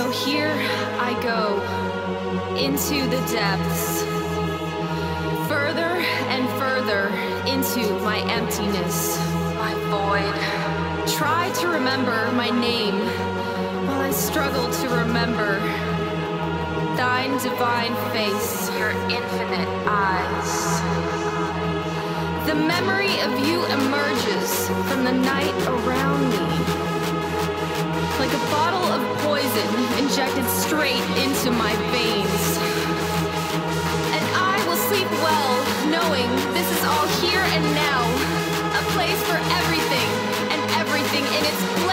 So here I go into the depths, further and further into my emptiness, my void. Try to remember my name while I struggle to remember thine divine face, your infinite eyes. The memory of you emerges from the night around me. Like a bottle of poison injected straight into my veins. And I will sleep well, knowing this is all here and now. A place for everything, and everything in its place.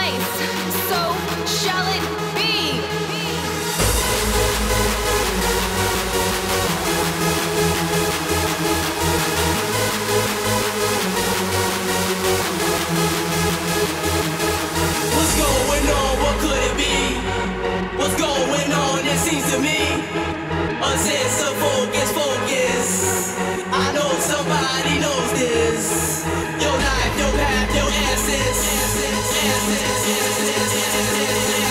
Knows this. Your life, your path, your essence. What's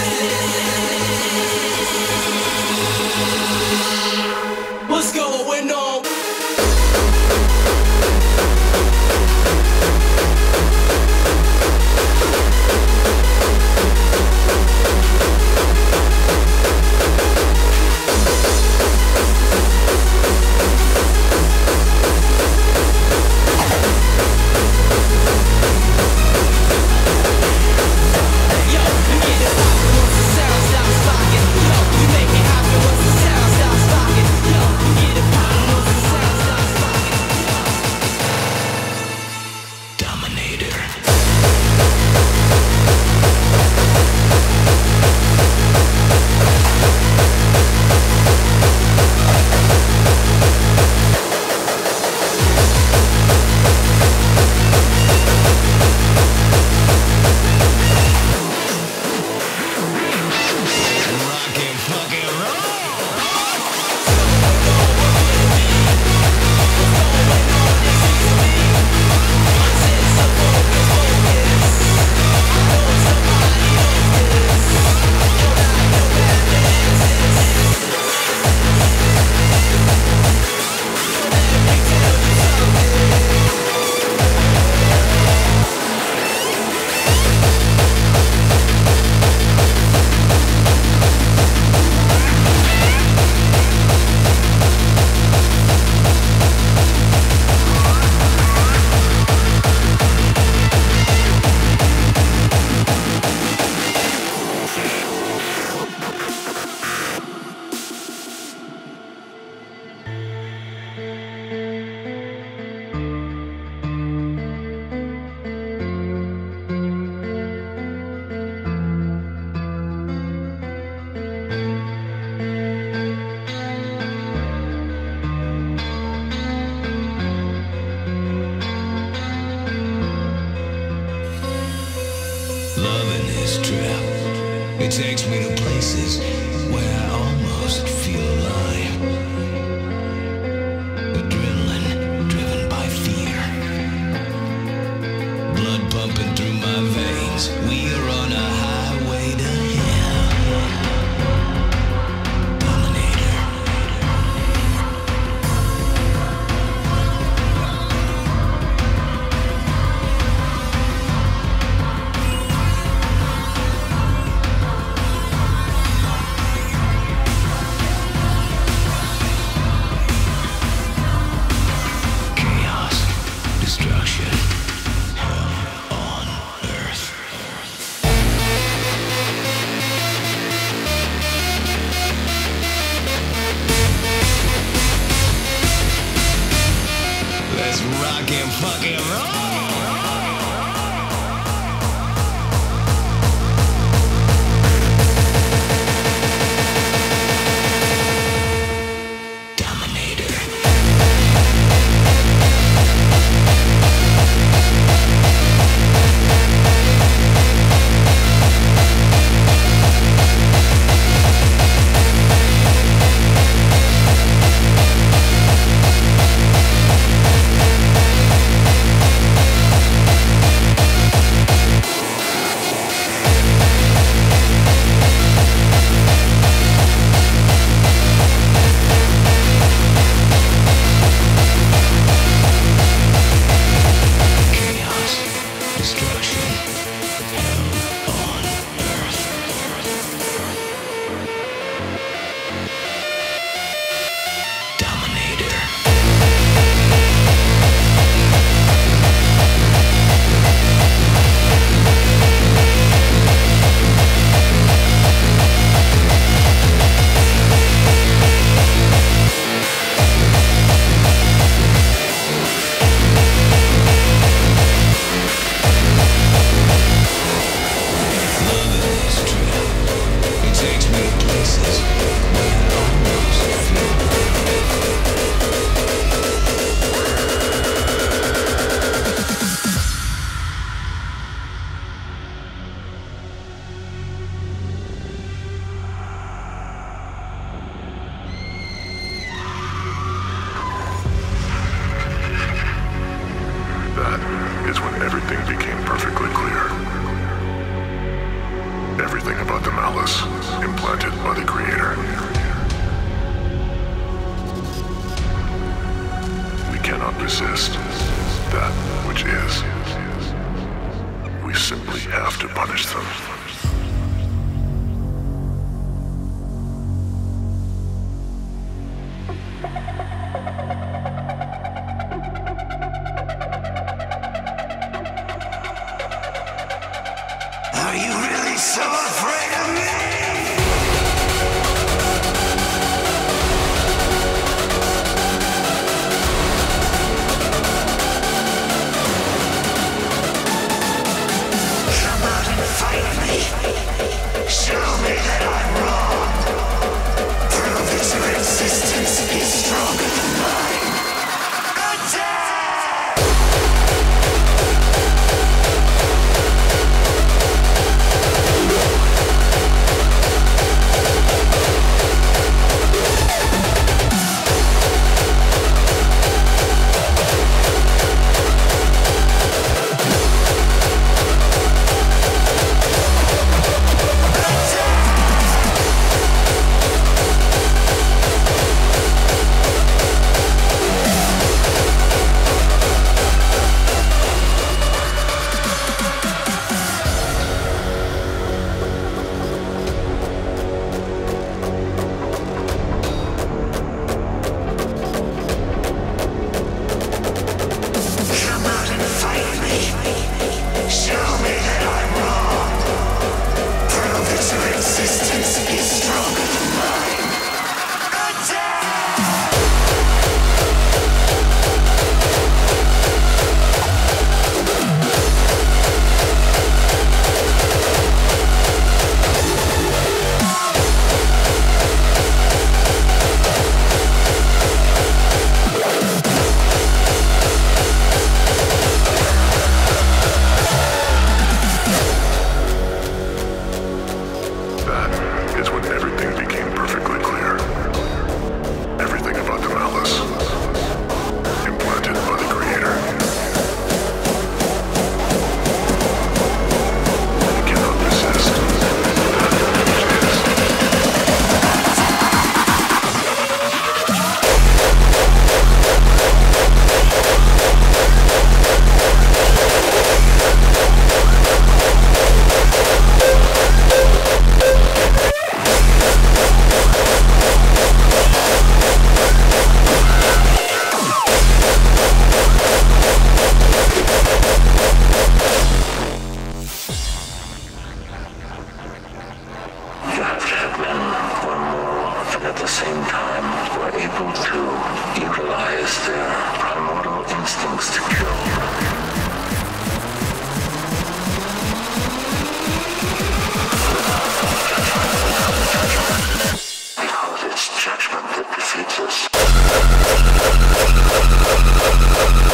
Thank you.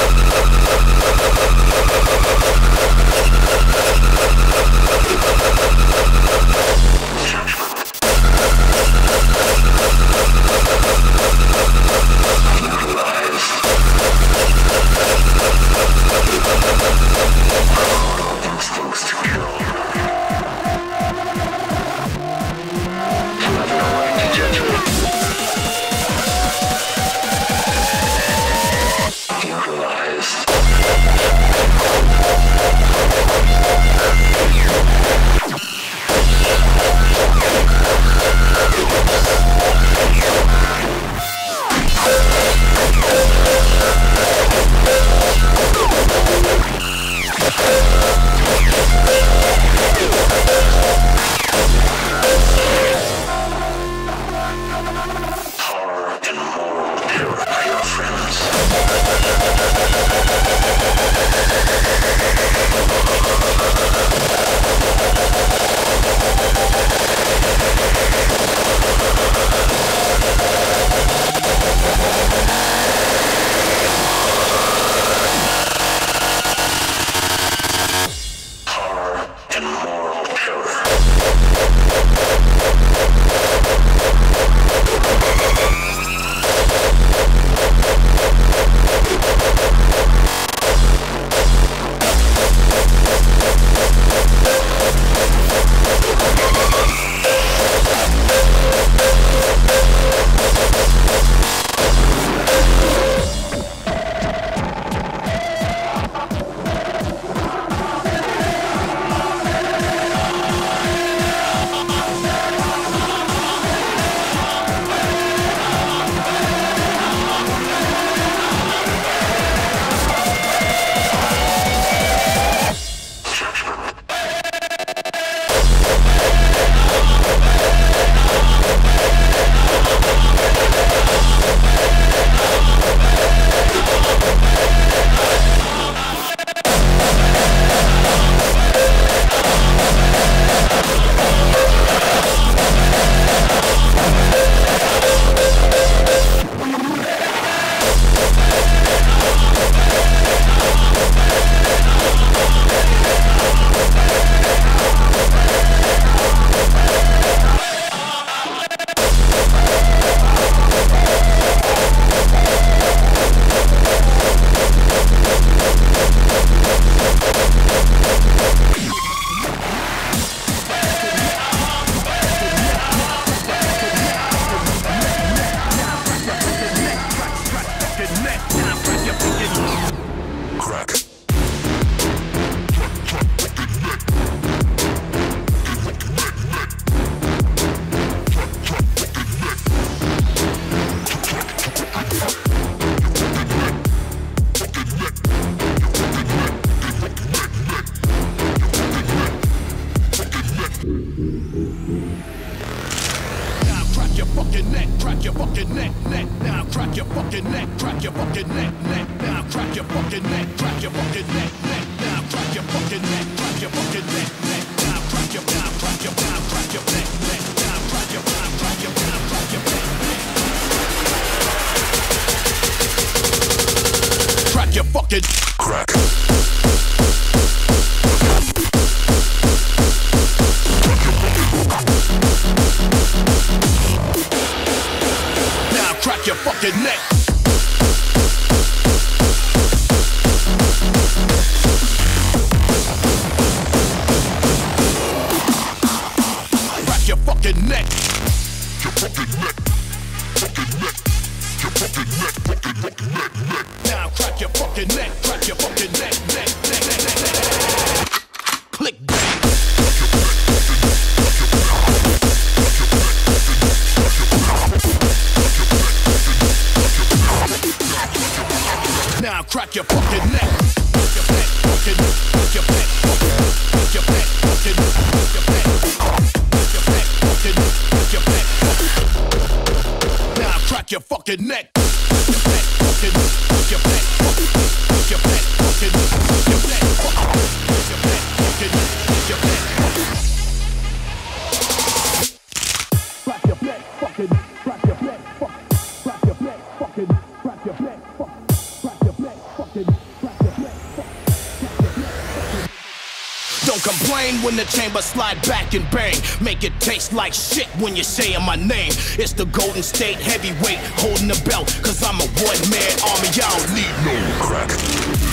complain when the chamber slide back and bang. Make it taste like shit when you're saying my name. It's the Golden State heavyweight holding the belt, cause I'm a one man army, y'all need no crack.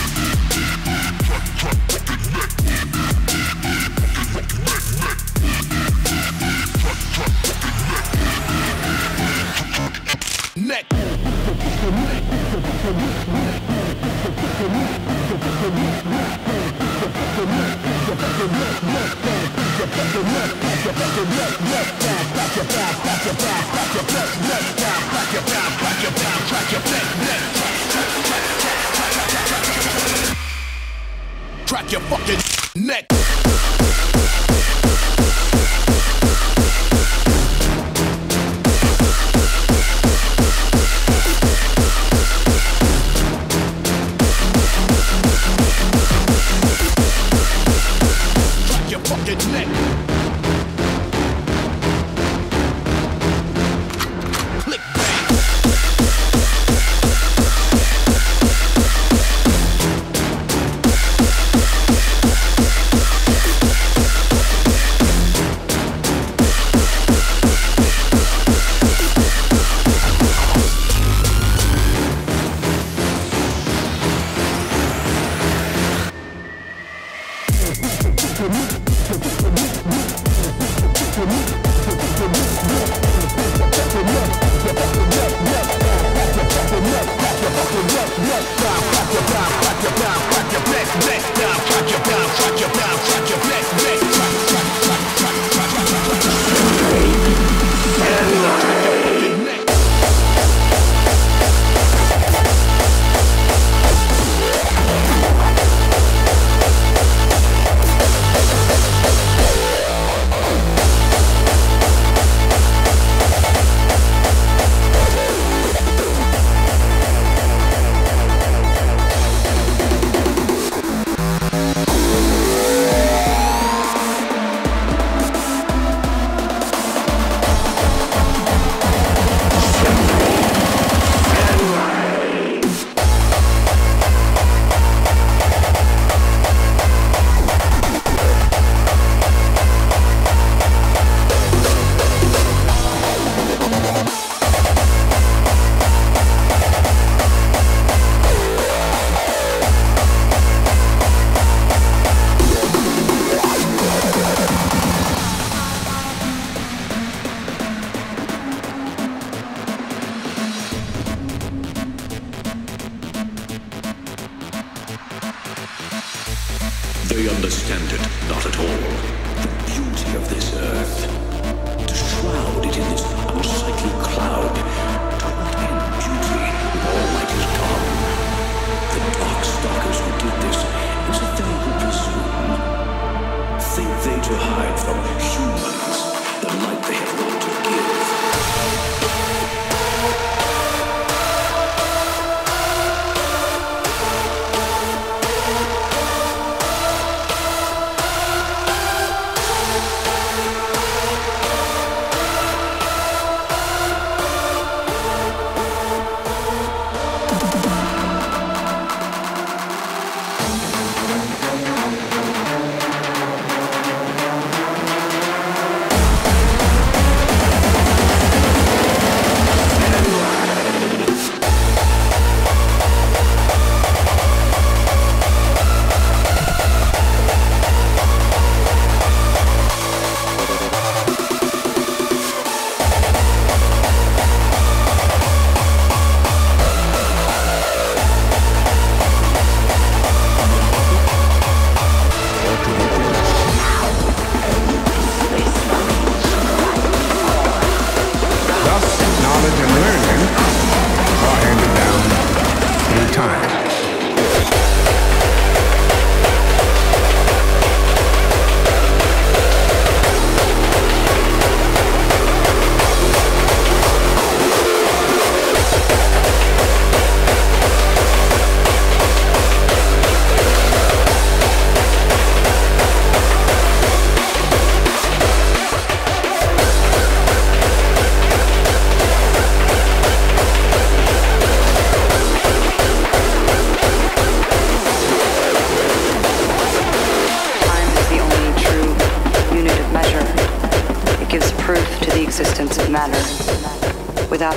crack your crack your fucking neck.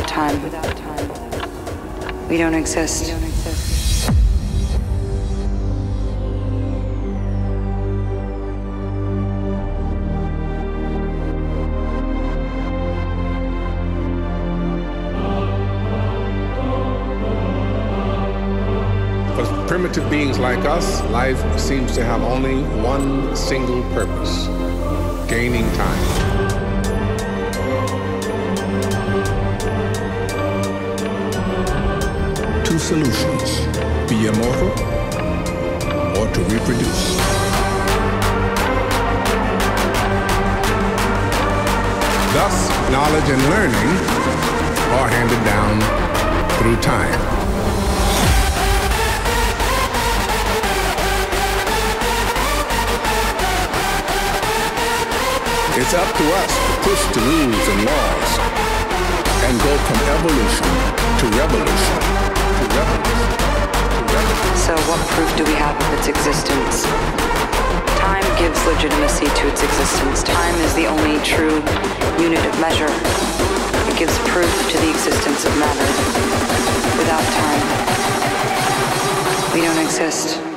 Without time, we don't exist. For primitive beings like us, life seems to have only one single purpose gaining time. Solutions be immortal or to reproduce. Thus, knowledge and learning are handed down through time. It's up to us to push the rules and laws and go from evolution to revolution So, what proof do we have of its existence? Time gives legitimacy to its existence. Time is the only true unit of measure. It gives proof to the existence of matter. Without time, we don't exist.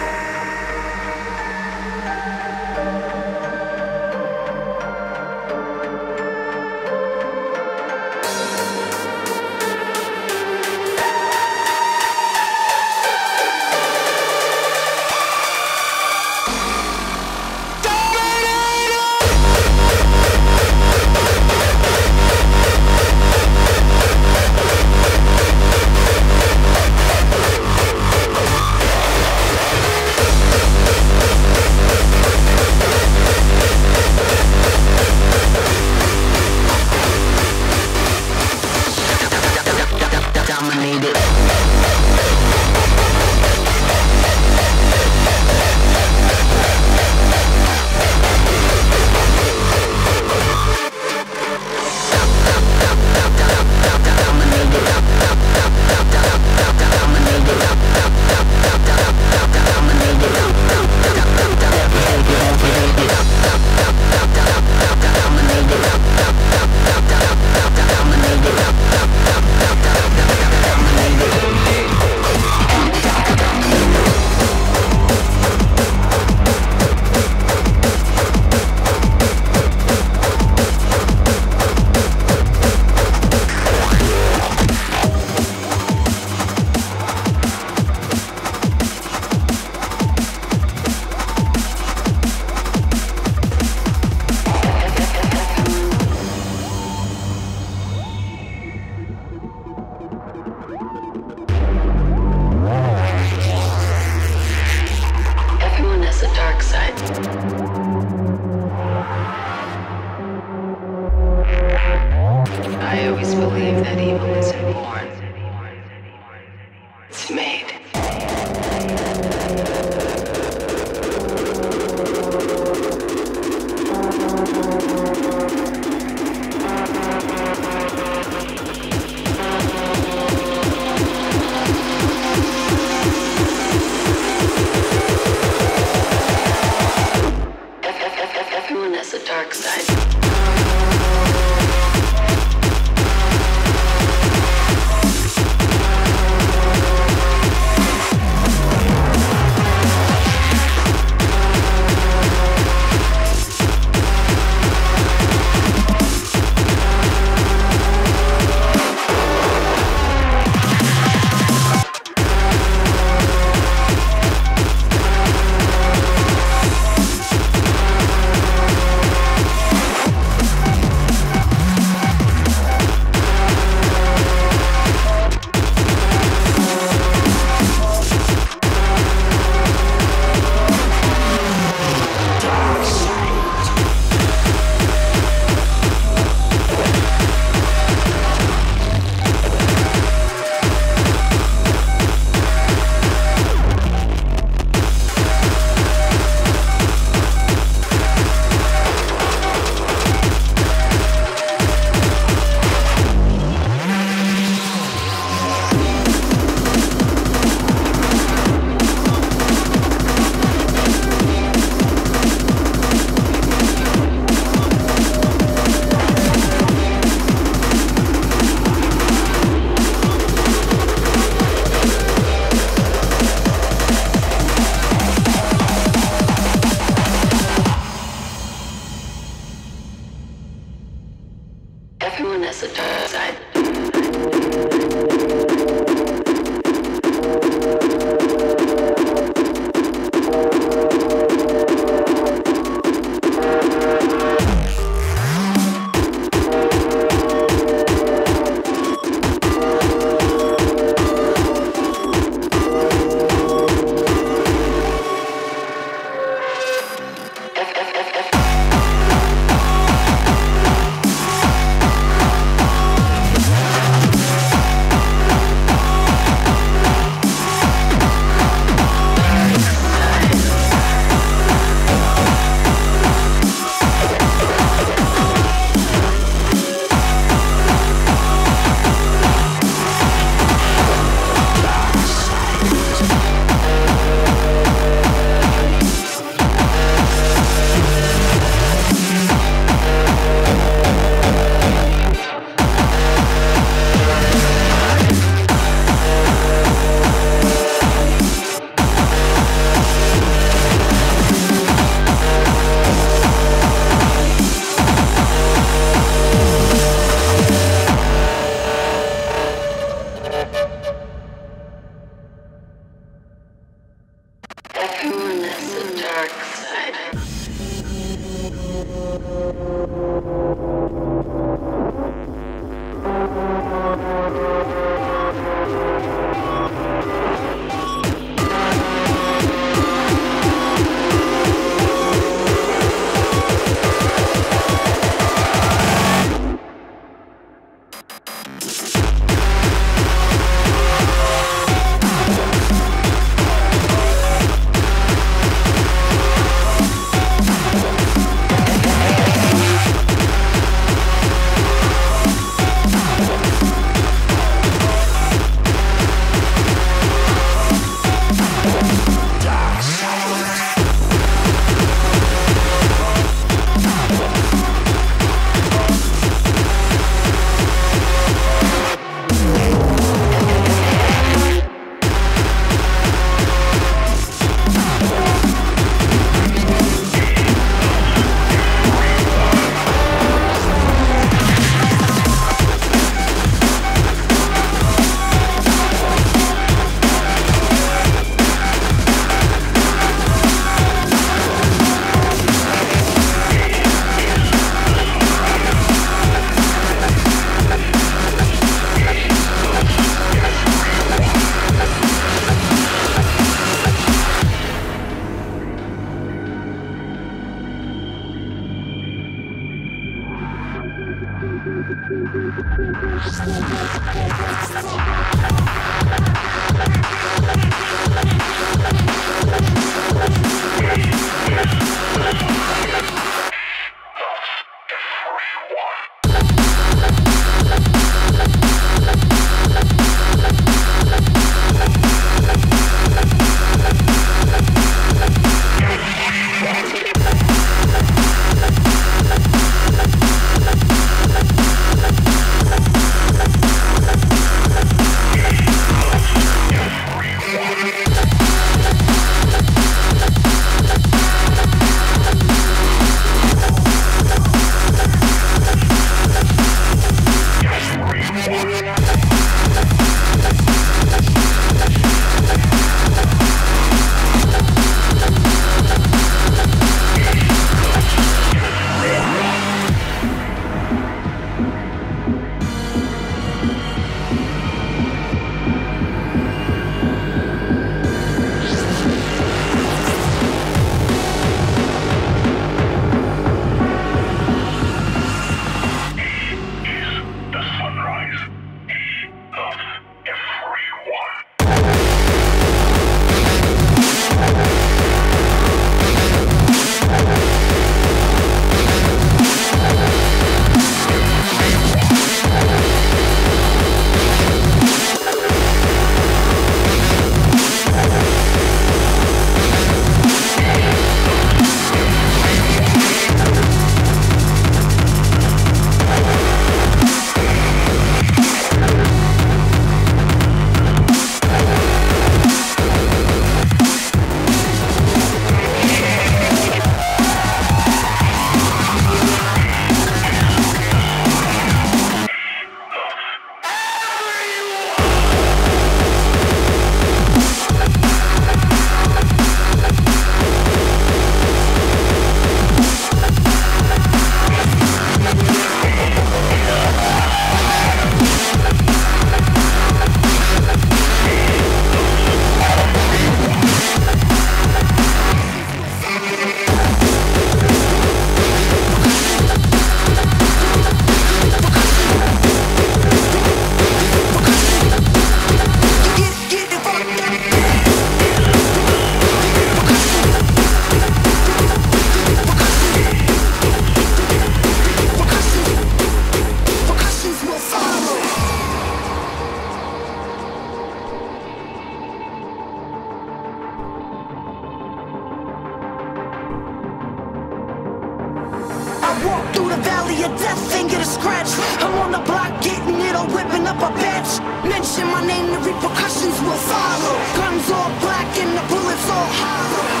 Only a death finger to scratch. I'm on the block getting it all whipping up a batch. Mention my name, the repercussions will follow. Guns all black and the bullets all hollow.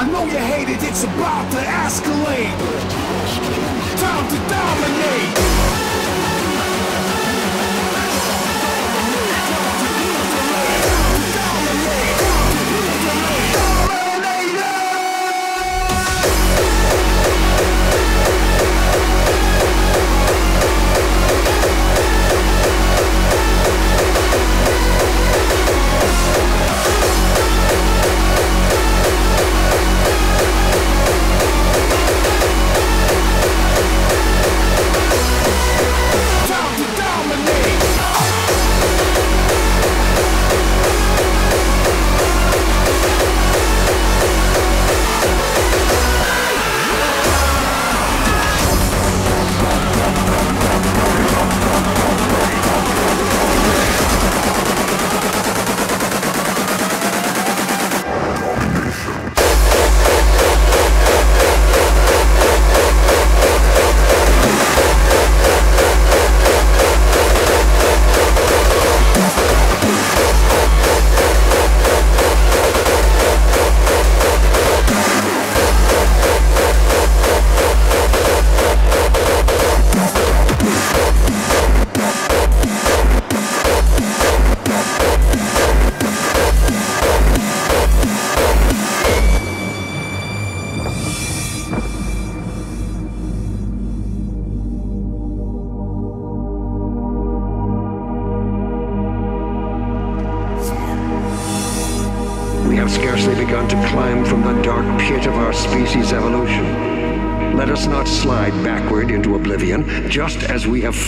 I know you hate it, it's about to escalate. Time to dominate.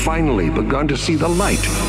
Finally begun to see the light.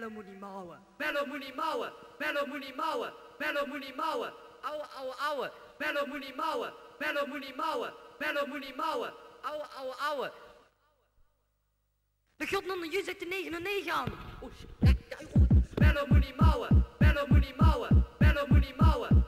Bello moet niet. Bello moet niet. Bello moet niet. Bello moet niet Au, au, ouwe. Bello moet niet. Bello moet niet. Bello moet niet Au, au, ouwe, ouwe. De god onder je zet de 9 en 9 aan. Bello moet niet. Bello moet niet. Bello moet niet.